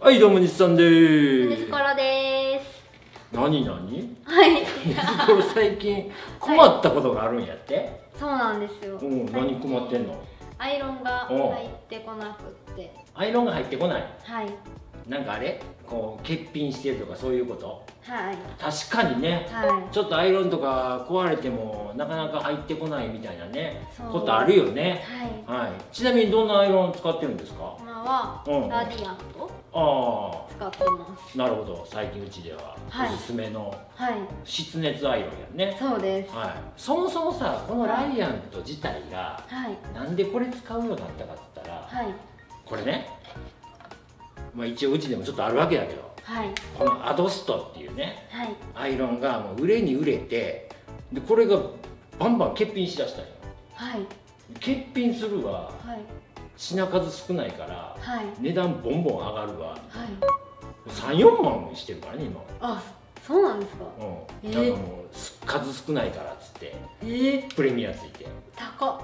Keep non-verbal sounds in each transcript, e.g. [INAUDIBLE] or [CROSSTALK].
はいどうも日産で水ーすコロです。何何？はい。[LAUGHS] これ最近困ったことがあるんやって、そうなんですよ。うん何困ってんの？アイロンが入ってこなくって。アイロンが入ってこない？はい。なんかあれ？こう欠品してるとかそういうこと？はい。確かにねはちょっとアイロンとか壊れてもなかなか入ってこないみたいなねことあるよい。ねはい。はいちなみにどんなアイロン使ってるんですか？今はうんラディアントあ使ってます。あなるほど最近うちでははいおすすめのはい。湿熱アイロンやねそうです。はい、そもそもさこのライアント自体がはい。なんでこれ使うようになったかって言ったらはい。これね、まあ、一応うちでもちょっとあるわけだけどはい。このアドストっていうねはい。アイロンがもう売れに売れてでこれがバンバン欠品しだしたんよはい。欠品するわはい。品数少ないからはい。値段ボンボン上がるわはい。34万もしてるからね今あ、そうなんですか。うん、えーあの数少ないからっつってえー、プレミアついて高っ。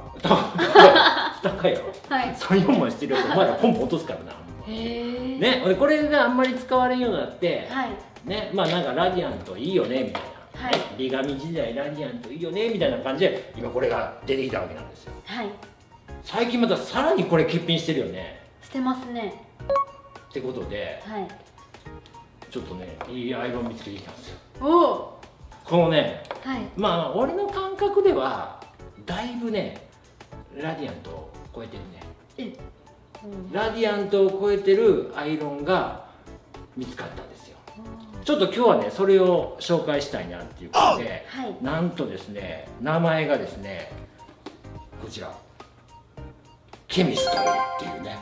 高いやろ [LAUGHS] はい。34万してるやつお前らポンポン落とすからなへえ。。ね俺これがあんまり使われんようになってはい。ねまあなんかラディアントいいよねみたいな、はいねリガミ時代ラディアントいいよねみたいな感じで今これが出てきたわけなんですよはい。最近またさらにこれ欠品してるよねしてますね。ってことではい。ちょっとねいいアイロン見つけてきたんですよおお。このねはい。まあ俺の感覚ではだいぶねラディアントを超えてるねえ。うんラディアントを超えてるアイロンが見つかったんですよちょっと今日はねそれを紹介したいなっていうことではい。なんとですね名前がですねこちらケミストリーっていうね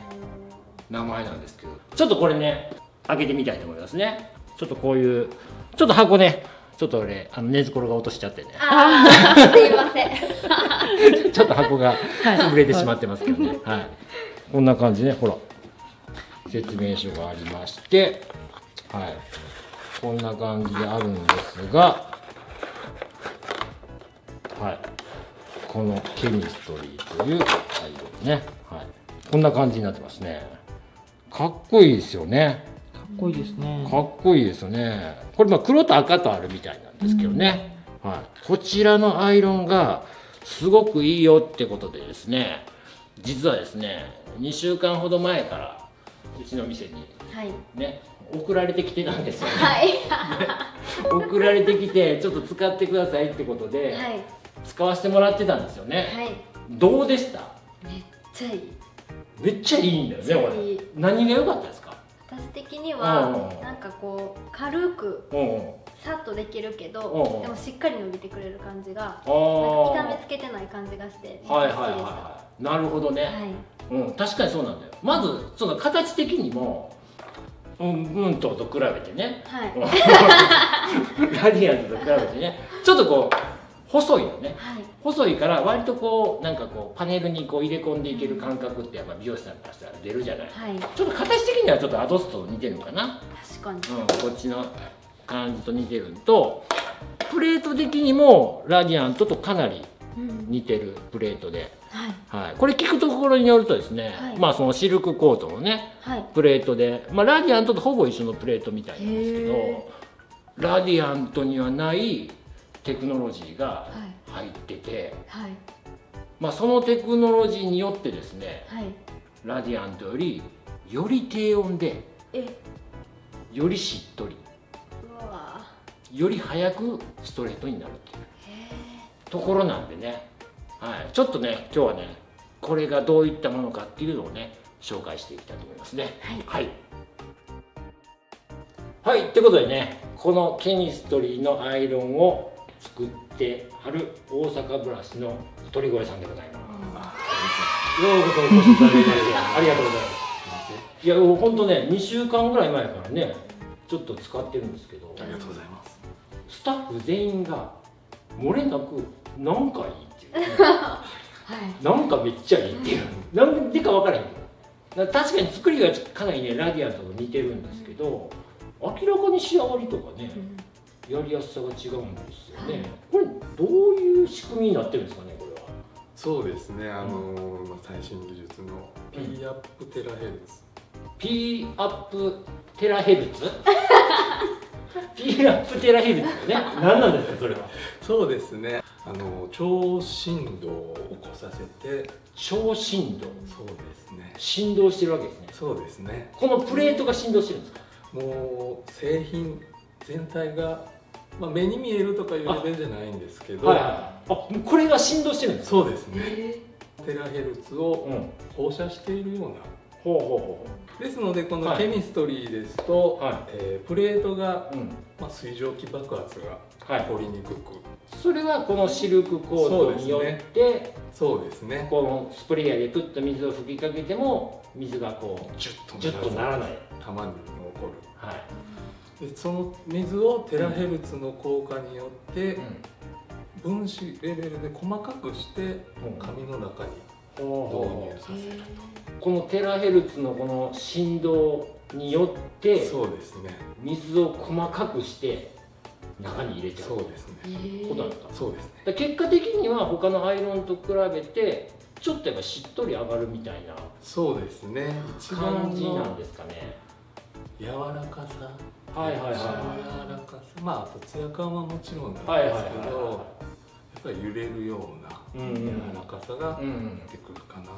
名前なんですけど。ちょっとこれね開けてみたいと思いますね。ちょっとこういうちょっと箱ねちょっと俺あの根ころが落としちゃってね。ああ、すいません。[LAUGHS] ちょっと箱が潰れてしまってますけどね。はい。こんな感じね。ほら。説明書がありまして。はい。こんな感じであるんですが。はいこのケミストリーというアイロンね。はい。こんな感じになってますね。かっこいいですよね。かっこいいですね。かっこいいですよね。これまあ黒と赤とあるみたいなんですけどね、はい、こちらのアイロンがすごくいいよってことでですね。実はですね2週間ほど前からうちの店にはい。ね送られてきてたんですよね。はい。[LAUGHS] 送られてきてちょっと使ってくださいってことで、はい。使わせてもらってたんですよね、はい。どうでした？めっちゃいい。めっちゃいいんだよねこれ。何が良かったですか？私的にうんは、なんかこう、軽く、うんうん。さっとできるけうんど、でもしっかり伸びてくれる感じが、あなんかー痛めつけてない感じがして、はいはいはいなるほどね、はい。うん、確かにそうなんだよ。まずその形的にもうんうんとと比べてね。はい。[LAUGHS] ラディアントと比べてね。ちょっとこう細いよねはい。細いから割とこうなんかこうパネルにこう入れ込んでいける感覚ってやっぱ美容師さんからしたら出るじゃないはい。ちょっと形的にはちょっとアドストと似てるかな、確かに。うん、こっちの感じと似てるのとプレート的にもラディアントとかなりうん。似てるプレートで、はい。はい、これ聞くところによるとですね、はいまあそのシルクコートのねはい。プレートで、まあ、ラディアントとほぼ一緒のプレートみたいなんですけへどラディアントにはないテクノロジーがはい。入ってて、はい。まあ、そのテクノロジーによってですねはい。ラディアントよりより低温でえ、よりしっとりより早くストレートになるっていうへところなんでね、はい、ちょっとね今日はねこれがどういったものかっていうのをね紹介していきたいと思いますね。はい。はい、ということでね、このケミストリーのアイロンを作ってはる大阪ブラシの鳥越さんでございます。ようこそお越しいただきましてありがとうございます。いや、本当ね、2週間ぐらい前からね、ちょっと使ってるんですけど、ありがとうございます。スタッフ全員が漏れなく、なんかいいっていう。[LAUGHS] はい。なんかめっちゃいいっていう、なんでか分からへん確かに作りがかなりねラディアントと似てるんですけど明らかに仕上がりとかねやりやすさが違うんですよね、これどういう仕組みになってるんですかねこれは。そうですね、あのまあ、最新技術の P アップテラヘルツ、P アップテラヘルツ？ピーアップテラヘルツよね。何なんですかそれは。そうですね。あの超振動を起こさせて。超振動。そうですね。振動してるわけですね。そうですね。このプレートが振動してるんですか？もう製品全体が、まあ、目に見えるとかいうレベルじゃないんですけど、はいはいあこれが振動してるんですか？そうですね。え。テラヘルツをうん。放射しているような。ほうほですのでこのはい。ケミストリーですと、はい。えープレートがう、ほううん。まあ、水蒸気爆発がはい。起こりにくく。それはこのシルクコートによって、そうですね。このスプレーヤーでプッと水を吹きかけても水がこうジュッとならない。たまに残る。はい、でその水をテラヘルツの効果によって分子レベルで細かくしてうん。紙の中に導入させるこのテラヘルツのこの振動によってそうですね。水を細かくして中に入れちゃう。そうですね。ー。ことなんですかそうですね。結果的には他のアイロンと比べてちょっとやっぱしっとり上がるみたいなそうですね。感じなんのですかね柔らかさ。はいはいはい。柔らかさ。まああとツヤ感はもちろんなんですけど、はいはいはいやっぱり揺れるような柔らかさが出てくるかなと、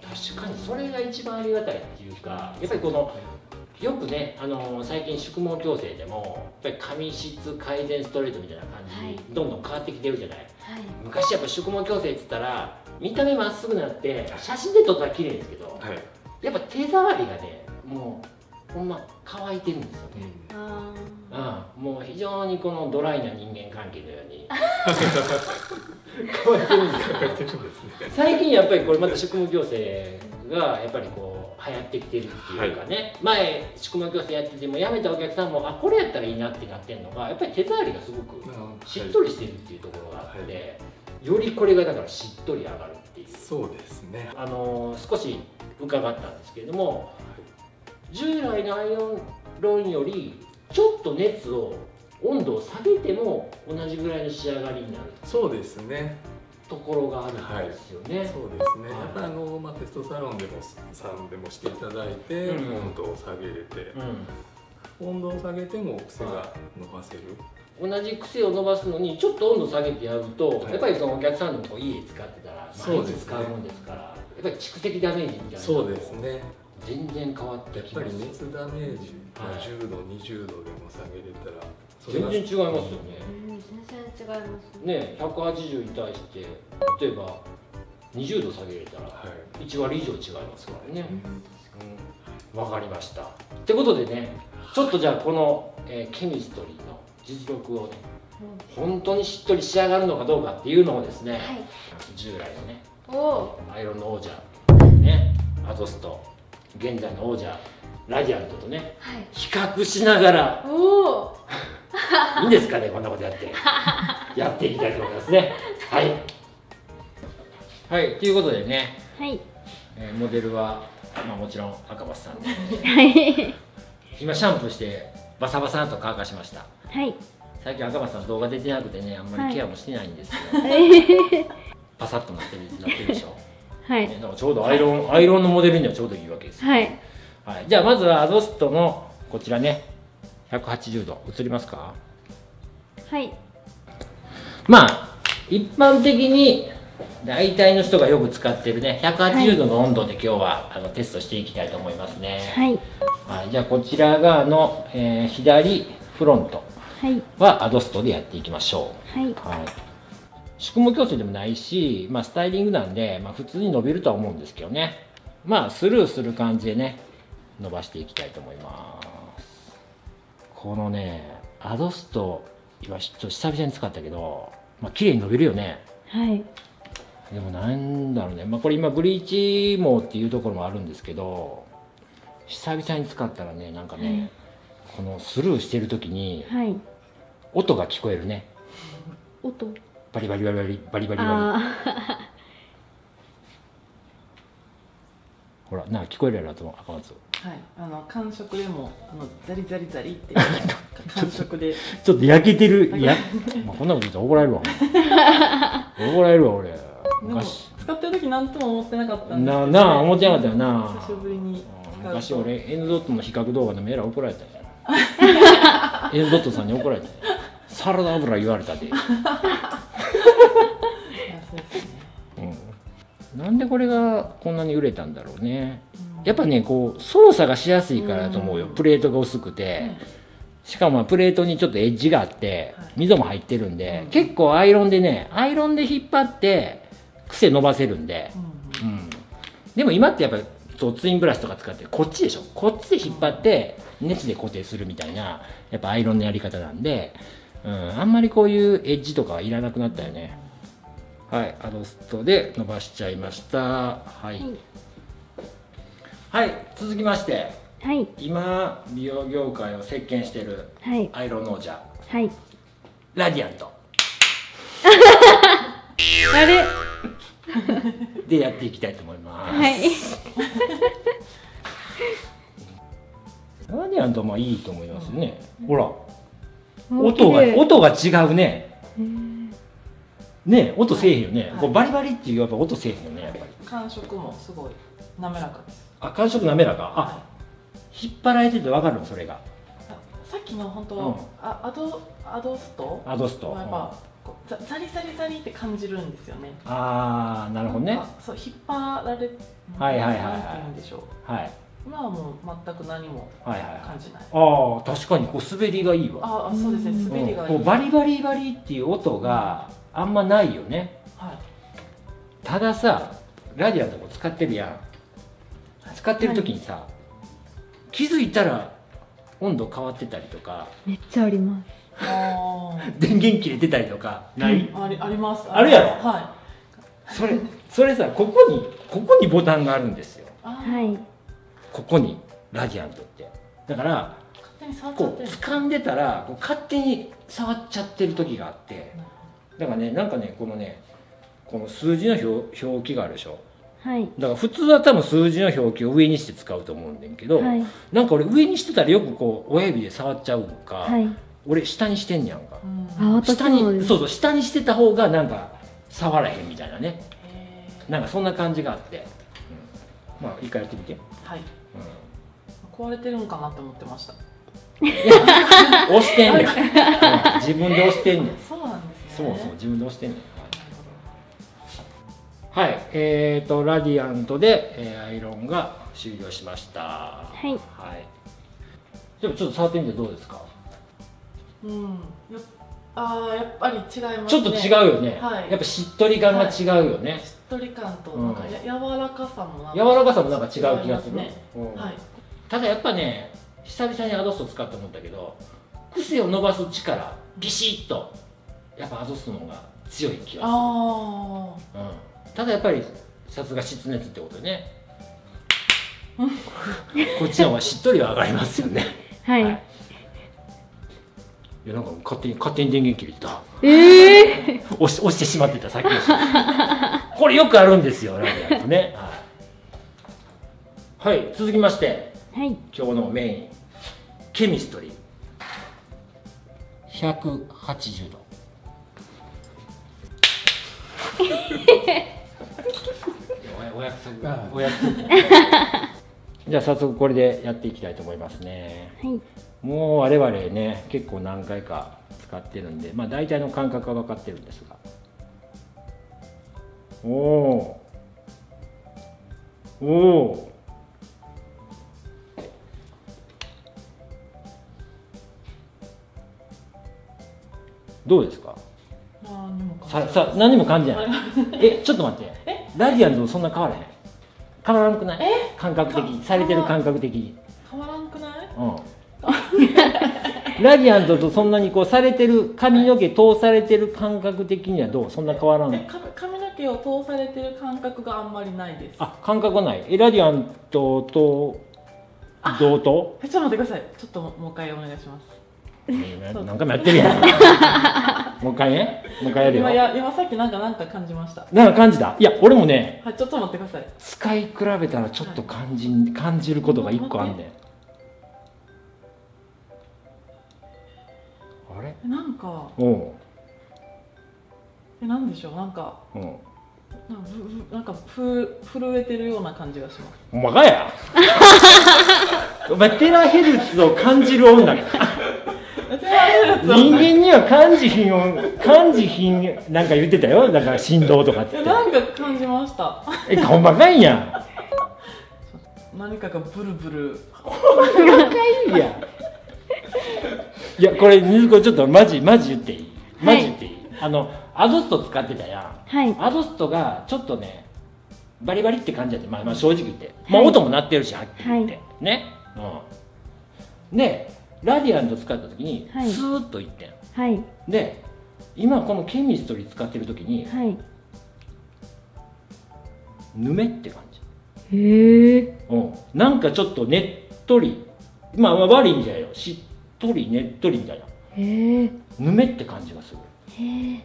確かにそれが一番ありがたいっていうかやっぱりこのよくねあの最近宿毛矯正でもやっぱり髪質改善ストレートみたいな感じはい。にどんどん変わってきてるじゃない。はい。昔やっぱ宿毛矯正って言ったら見た目まっすぐなって写真で撮ったら綺麗ですけどはい、やっぱ手触りがねもうほんま乾いてるんですよね。あうん、もう非常にこのドライな人間関係のように。[LAUGHS] 乾いてるんですよ書いてるんですね。最近やっぱりこれまた宿毛矯正がやっぱりこう流行ってきてるっていうかね、前宿毛矯正やってても辞めたお客さんもあこれやったらいいなってなってるのがやっぱり手触りがすごくしっとりしてるっていうところがあって、よりこれがだからしっとり上がるっていう。そうですね。あのー少し伺ったんですけれども従来のアイロンよりちょっと熱を温度を下げても同じぐらいの仕上がりになるそうですね。ところがあるんですよね。そうですね、はい。やっぱりあの、まあ、テストサロンでもさんでもしていただいて、うん。温度を下げれてうん。温度を下げても癖が伸ばせる、同じ癖を伸ばすのにちょっと温度下げてやると、はい。やっぱりそのお客さんでもこう家で使ってたら毎日使うもんですからやっぱり蓄積ダメージみたいなのそうですね全然変わってやっぱりきます熱ダメージ、まあはい10度20度でも下げれたらそれが全然違いますよね。ーうん全然違います。ね180に対して例えば20度下げれたらはい。1割以上違いますからね。うんうん。わ、かりました。ってことでねちょっとじゃあこの、えーケミストリーの実力をね本当にしっとり仕上がるのかどうかっていうのをですね、はい。従来のねアイロンの王者ねアドスト現在の王者ラディアントとねはい。比較しながら。おお [LAUGHS] いいんですかねこんなことやって。[LAUGHS] やっていきたいと思いますね。はい。はいということでね、はい。えーモデルは、まあ、もちろん赤松さん。ではい。今シャンプーしてバサバサっと乾かしました。はい。最近赤松さん動画出てなくてねあんまりケアもしてないんですよ、パサッとなってるなってるでしょ、はい。ね、ちょうどアイロンアイロンのモデルにはちょうどいいわけですよ、はい。はい、じゃあまずはアドストのこちらね。180度。映りますか？はい。まあ一般的に大体の人がよく使ってるね180度の温度で今日はあのテストしていきたいと思いますね、はい。はい、じゃあこちら側の、えー左フロントはい。はアドストでやっていきましょはい、う、はい、宿毛矯正でもないし、まあ、スタイリングなんで、まあ、普通に伸びるとは思うんですけどね。まあスルーする感じでね伸ばしていきたいと思います。このねアドスト今ちょっと久々に使ったけどまあ綺麗に伸びるよね。はい。でもなんだろうね、まあ、これ今ブリーチ毛っていうところもあるんですけど久々に使ったらねなんかね、このスルーしてる時にはい。音が聞こえるね。音バリバリバリバリバリバリバリ。あ [LAUGHS] ほらなあ聞こえるやろと赤松。はい、あの感触でもあのザリザリザリって。[LAUGHS] 感触で。ちょっと焼けてるいや、まあ、こんなこと言ったら怒られるわ [LAUGHS] 怒られるわ俺。でも昔。使ってる時何とも思ってなかったんですけどななあ思ってなかったよな。久しぶりに昔俺エンズドットの比較動画でもえらい怒られたんやエンズドットさんに怒られたん。やサラダ油言われたで、うん、なんでこれがこんなに売れたんだろうね。うん。やっぱねこう操作がしやすいからだと思うよ。うん。プレートが薄くて。しかもまあプレートにちょっとエッジがあってはい。溝も入ってるんでうん。結構アイロンでねアイロンで引っ張って癖伸ばせるんで。うんうん。でも今ってやっぱそうツインブラシとか使ってこっちでしょ。こっちで引っ張って熱で固定するみたいなやっぱアイロンのやり方なんで、うん、あんまりこういうエッジとかはいらなくなったよね。はいアドストで伸ばしちゃいました。はい。はい。続きまして。はい。今美容業界を席巻してるはい。アイロン王者。はい。ラディアント。[LAUGHS] あれ？[LAUGHS] でやっていきたいと思います、はい。[LAUGHS] ラディアントはまあいいと思いますよね、ほら。お音が音が違うね。ね音せえへんよね、はい。こうバリバリっていうやっぱ音せえへんよねやっぱり。感触もすごい滑らかです。あ感触滑らか。あは引っ張られてて分かるのそれが。さっきの本当、うん。あアドアドスト？アドスト、はやっぱこうザザリザリザリって感じるんですよね。ああなるほどね。そう引っ張られはいはいはいはい。なんて言うんでしょう。はい今はもう全く何もはいはいはい。感じない。ああ確かにこう滑りがいいわ。ああそうですね。滑りがいい、うんこうバリバリバリっていう音があんまないよね。はい。たださラディアントも使ってるやん。使ってる時にさ、気づいたら温度変わってたりとか。めっちゃあります。あ電源切れてたりとかない、あありあります。あるやろ？はそれそれさここにここにボタンがあるんですよ。はいここにラディアントって。だからこう掴んでたらこう勝手に触っちゃってる時があって。だからねなんかねこのねこの数字の表表記があるでしょ。はい。だから普通は多分数字の表記を上にして使うと思うんだけど、はい。なんか俺上にしてたらよくこう親指で触っちゃうのか、はい。俺下にしてんねやんか。うん。下にそうそう下にしてた方がなんか触らへんみたいなね。へなんかそんな感じがあって、うん。まあ一回やってみて、ーはい。うん壊れてるんかなって思ってました。押してんねん、う [LAUGHS] ん自分で押してんねん。そうなんですそうねそう自分で押してんねはい。えーとラディアントで、えーアイロンが終了しました。ははい。はい。でもちょっと触ってみてどうですか？うん。やっあーやっぱり違いますね。ちょっと違うよね、はい。やっぱしっとり感が違うよね、しっとり感となんかや、柔らかさもなんか柔らかさもなんか違う気がする、ね。うん。はいただやっぱね久々にアドスト使って思ったけど癖を伸ばす力ビシッとやっぱアドストの方が強い気があする、うん、ただやっぱりさすが湿熱ってことね。[LAUGHS] こっちの方がしっとりは上がりますよね。はい、はい。いやなんか勝手に勝手に電源切れてた。ええ [LAUGHS] 押し押してしまってたさっき [LAUGHS] これよくあるんですよラジオとね。はい、はい、続きましてはい。今日のメインケミストリー。180度。おお約束。はいお約束。じゃあ早速これでやっていきたいと思いますね。はい。もう我々ね結構何回か使ってるんでまあ大体の感覚は分かってるんですが。おおおおどうですか？ささ何も感じない。あえちょっと待って。ラディアントとそんな変わらへん？変わらんくない？感覚的に。されてる感覚的に。変わらんくない？うん。ラディアントとそんなにこうされてる髪の毛通されてる感覚的にはどう？そんな変わらん。髪の毛を通されてる感覚があんまりないです。あ感覚はない。えラディアントと同等？えちょっと待ってください。ちょっともう一回お願いします何回もやってるやん。[LAUGHS] もう一回ね。もう一回やるよ。今や今さっきなんかなんか感じました。なんか感じた？いや俺もねはいちょっと待ってください。使い比べたらちょっと感じ,、感じることが一個あんねん。あれ？えなんか。う。んえなんでしょう？なんか。う。んなんかふ震えてるような感じがします。お前かや？[LAUGHS] お前テラヘルツを感じる女か人間には感じひんを感じひんなんか言ってたよ。だから振動とかって。なんか感じました。えほんまかいやん。何かがブルブル。いやいやこれ水子ちょっとマジマジ言っていい？マジ言っていい、あのアドスト使ってたやん。はい。アドストがちょっとねバリバリって感じやって、まあ、まあ正直言って、まあ、はい音も鳴ってるしはっきり言って、はね、うん、でラディアント使った時にはい。スーッといってん、はい。で今このケミストリー使ってる時にはい。ぬめって感じ、へえ。うん、なんかちょっとねっとりまあまあ悪い意味じゃないよ。しっとりねっとりみたいな。へえ。ぬめって感じがする。へえ。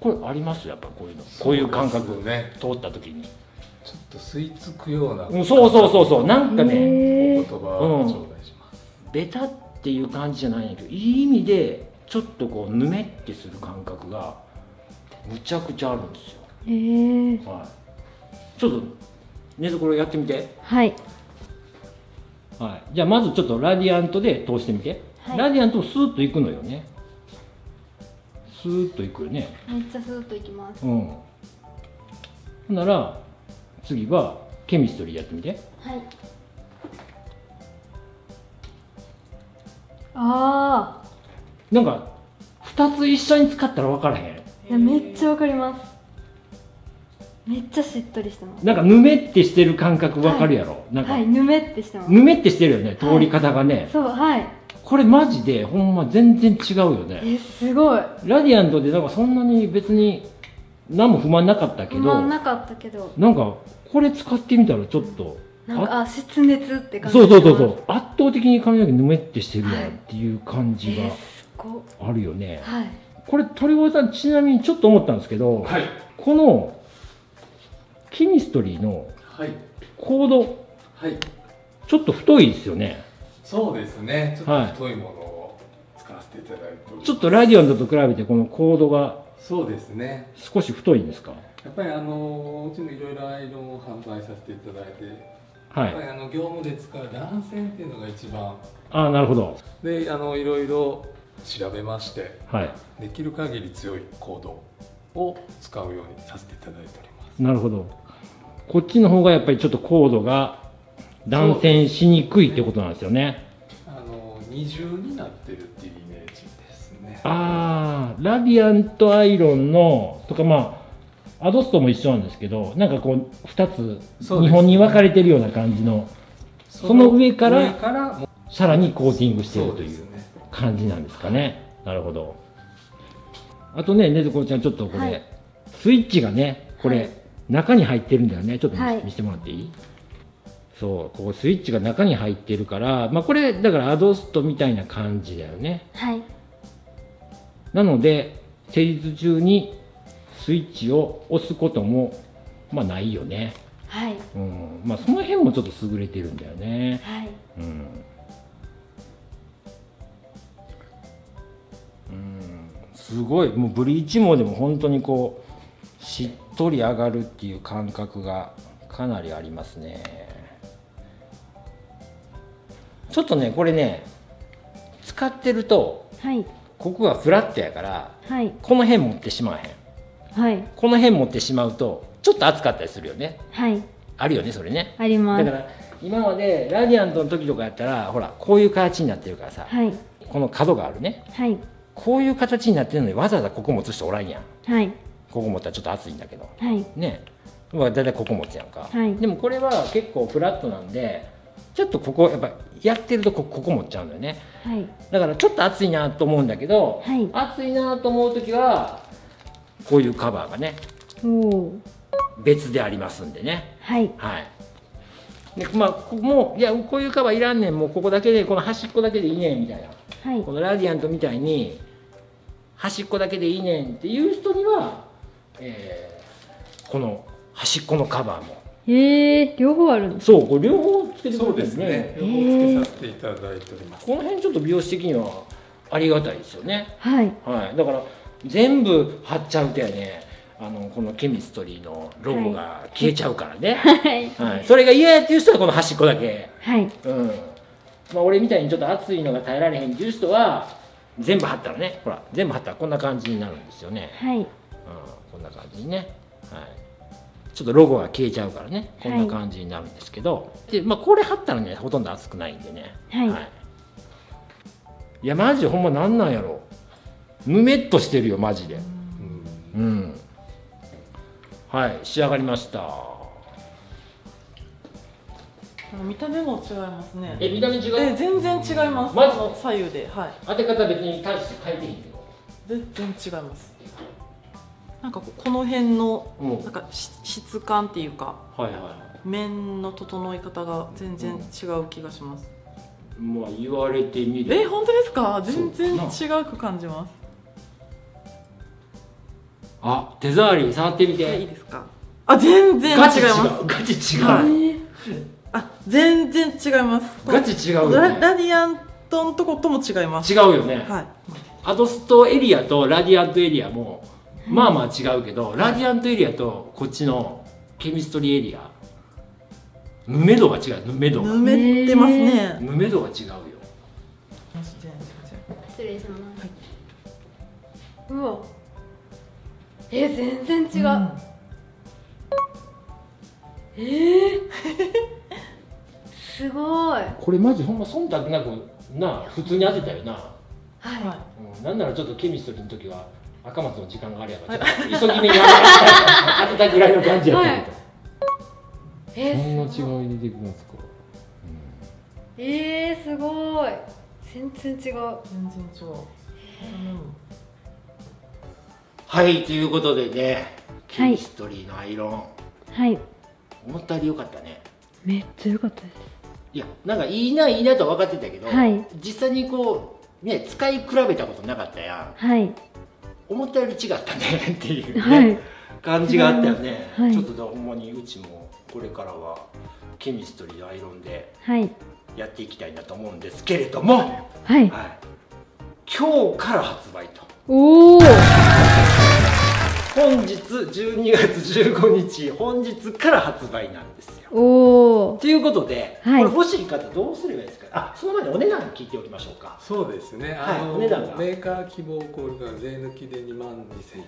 これあります？やっぱこういうの。こういう感覚。ね。通った時に、ちょっと吸い付くようなうん、そうそうそうそう。なんかね。お言葉を頂戴します、ベタっていう感じじゃないんだけどいい意味でちょっとこうぬめってする感覚がむちゃくちゃあるんですよ、へえ。はい、ちょっとねずこれやってみて、はい。はい、じゃあまずちょっとラディアントで通してみて、はい。ラディアントスーッといくのよね。スーッといくよね。めっちゃスーッといきます。うん。ほんなら次はケミストリーやってみて。はいああなんか2つ一緒に使ったら分からへん？いやめっちゃわかります。めっちゃしっとりしてます。なんかぬめってしてる感覚分かるやろ、なんか、はいぬめってしてます。ぬめってしてるよね？通り方がね、そうはい。これマジでほんま全然違うよね。えすごい。ラディアントでなんかそんなに別に何も不満なかったけ不ど満なかったけど。なんかこれ使ってみたらちょっとなんかあ湿熱って感じ。そうそうそうそしう。圧倒的に髪の毛ぬめってしてるやんっていう感じがあるよね、はい。これ鳥越さんちなみにちょっと思ったんですけど、はい。このケミストリーのはい。コードはい。ちょっと太いですよね。そうですね。ちょっはいと太いものを使わせていただいてちょっとラディアントと比べてこのコードがそうですね。少し太いんですか？やっぱりあのうちもいろいろアイロンを販売させていただいて、はい。あの業務で使う断線っていうのが一番。ああなるほど。であのいろいろ調べましてはい。できる限り強いコードを使うようにさせていただいております。なるほど。こっちの方がやっぱりちょっとコードが断線しにくいってことなんですよね。あの二重になってるっていうイメージですね。ああラディアントアイロンのとかまあアドストも一緒なんですけどなんかこう2つそうです2本に分かれてるような感じのその上から上からもさらにコーティングしてるという感じなんですかね。なるほど。あとねねずこちゃんちょっとこれ、はい。スイッチがねこれ、はい。中に入ってるんだよね。ちょっと見,、はい。見せてもらっていい？そうここスイッチが中に入ってるからまあこれだからアドストみたいな感じだよね。はい。なので施術中にスイッチを押すこともまあないよね。はい。うん。まあその辺もちょっと優れてるんだよね。はい。うん。うん。すごい。もうブリーチ毛でも本当にこうしっとり上がるっていう感覚がかなりありますね。ちょっとねこれね使ってるとはい。ここがフラットやからはい。この辺持ってしまわへんはい。この辺持ってしまうとちょっと熱かったりするよね。はい。あるよねそれね。あります。だから今までラディアントの時とかやったらほらこういう形になってるからさはい。この角があるね。はい。こういう形になってるのにわざわざここ持つ人おらんやん。はい。ここ持ったらちょっと熱いんだけど。はい。ね。まあ大体ここ持つやんか、はい。でもこれは結構フラットなんでちょっとここやっぱやってるとこここ持っちゃうんだよね。はい。だからちょっと熱いなと思うんだけど、はい。熱いなと思う時はこういうカバーがね別でありますんでね。はい。はい。でまあこもういやこういうカバーいらんねん。もうここだけでこの端っこだけでいいねんみたいな。はい。このラディアントみたいに端っこだけでいいねんっていう人には、えーこの端っこのカバーも。ええ両方あるんですそうこれ両方つけてるですね。両ー。方つけさせていただいております。この辺ちょっと美容師的にはありがたいですよね。はい。はい。だから全部貼っちゃうとやね。ああのこのケミストリーのロゴが消えちゃうからね、[LAUGHS] はい。はい。それが嫌やっていう人はこの端っこだけ。はい。うん。まあ、俺みたいにちょっと熱いのが耐えられへんっていう人は全部貼ったらね。ほら全部貼ったらこんな感じになるんですよね、はい。うん、こんな感じにね、はい、ちょっとロゴが消えちゃうからね。こんな感じになるんですけど、でまあ、これ貼ったらねほとんど熱くないんでね。はい。い、やマジほんまなんなんやろぬめっとしてるよマジで。うん。うん。はい仕上がりました。見た目も違いますね。え見た目違う？え全然違います。マジ？あの左右ではい。当て方別に大して変えていいけど全然違います。なんかこの辺のうん。なんかし質感っていうかはいはい面の整い方が全然違う気がします、まあ言われてみるえ本当ですか？全然違うく感じますあ手触り触ってみえいいてですか？あ全然違います。ガチ違う。ガチ違う、はい。あ全然違います。ガチ違うね。ラディアントのとことも違います。違うよね、はい。アドストエリアとラディアントエリアもまあまあ違うけど、ラディアントエリアとこっちのケミストリーエリアぬめ度が違う。ぬめ度。がぬめってますね。ぬめ度が違うよ。失礼します、うわえ全然違う、えー、[LAUGHS] すごい。これマジほんま忖度なくな普通に当てたよな、はい、はうん、なんならちょっとケミストリーの時は赤松の時間があればちょっと急ぎ目に当てたぐらいの感じやったけど、えー、そんな違い出てくるんですか、えー、すごい。全然違う。い全然違う、はいということでねケミストリーのアイロン、はい。思ったより良かったね。めっちゃ良かったです。いやなんかいいないいなとは分かってたけど、はい。実際にこうね使い比べたことなかったやん。はい。思ったより違ったね [LAUGHS] っていうね、はい。感じがあったよね、はい。ちょっとだほんまにうちもこれからはケミストリーのアイロンではい。やっていきたいなと思うんですけれども、はい、はい。今日から発売と。おお本日12月15日本日から発売なんですよ。おおということで、はい。これ欲しい方どうすればいいですか？あその前にお値段聞いておきましょうか。そうですね、はいあのお値段がメーカー希望小売価税抜きで2万2000円。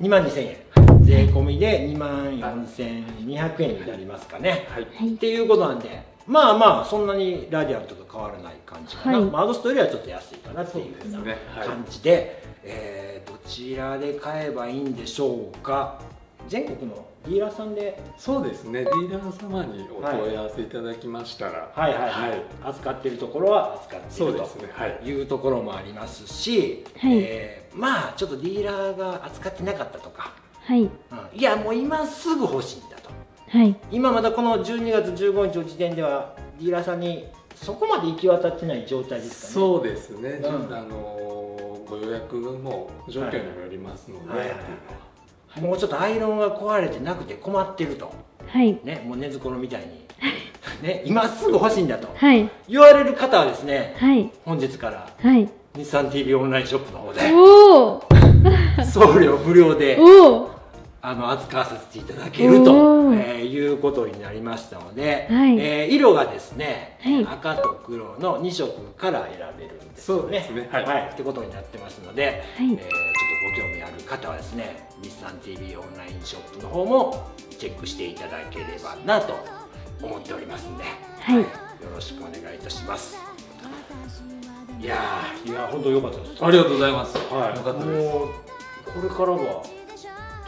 2万2000円。税込みで2万4200円になりますかね、はい。はい。っていうことなんでまあまあそんなにラディアントと変わらない感じかな、はい。まあ、アドストよりはちょっと安いかなっていうふうなね。はい。感じで、えーどちらで買えばいいんでしょうか？全国のディーラーさんで。そうですね。ディーラー様にお問い合わせいただきましたら。はいはいはい、はい。扱ってるところは扱っているそうですね。はい。というところもありますし、はい。えーまあちょっとディーラーが扱ってなかったとか、はい。うん。いやもう今すぐ欲しいんだと。はい。今まだこの12月15日の時点ではディーラーさんにそこまで行き渡ってない状態ですかね。そうですね、うん。あのご予約も状況にもよりますので、はいはいってい。もうちょっとアイロンが壊れてなくて困ってると。はい。ねもう根ころみたいに。ね今すぐ欲しいんだと。はい。言われる方はですねはい。本日からはい。日産 TV オンラインショップの方で。おお [LAUGHS] 送料無料で。おおあの扱わせていただけると、えーいうことになりましたので、はい。えー色がですね、はい。赤と黒の2色から選べるんですよね。そうですね。はい。はい、ってことになってますので、はい。えーちょっとご興味ある方はですね日産 TV オンラインショップの方もチェックしていただければなと思っておりますんで、はい。よろしくお願いいたします。いやーいやー本当良かったです。ありがとうございます、はい、よかったです。もうこれからは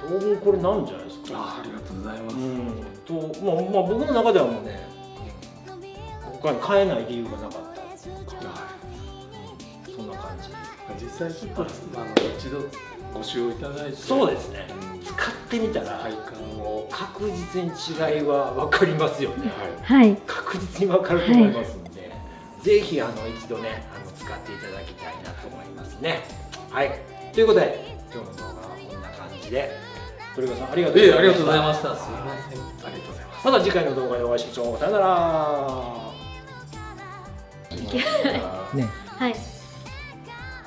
当分これなんじゃないですか？あありがとうございます、うん、と、まあ、まあ、僕の中ではもうね。他に買えない理由がなかった。そんな感じ。実際ちょっと、まあ、あの一度ご使用いただいてそうですね。うん使ってみたら体感を確実に違いは分かりますよね。ははい確実に分かると思いますんで、ぜひあの一度ねあの使っていただきたいなと思いますね。はい。ということで今日の動画はこんな感じで鳥川さんありがとうい、ええありがとうございまました。すみません。ありがとうございますまた次回の動画でお会いしましょう。さよなら。ね、はい。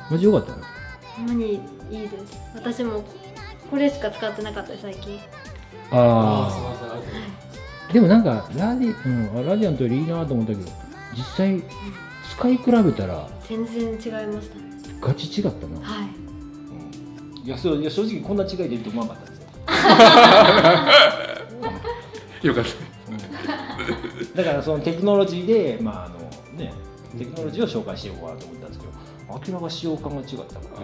マジよかったよ。ほんまにいいです。私もこれしか使ってなかった最近。ああすみあません。ありがとうございますあでもなんかラディ、うん、あラディアントよりいいなと思ったけど実際使い比べたら全然違いましたね。ガチ違ったな、はい。いやそういや正直こんな違いでいると思わなかったよよかった。だからそのテクノロジーでまああのねテクノロジーを紹介していこうかなと思ったんですけど明らか使用感が違ったから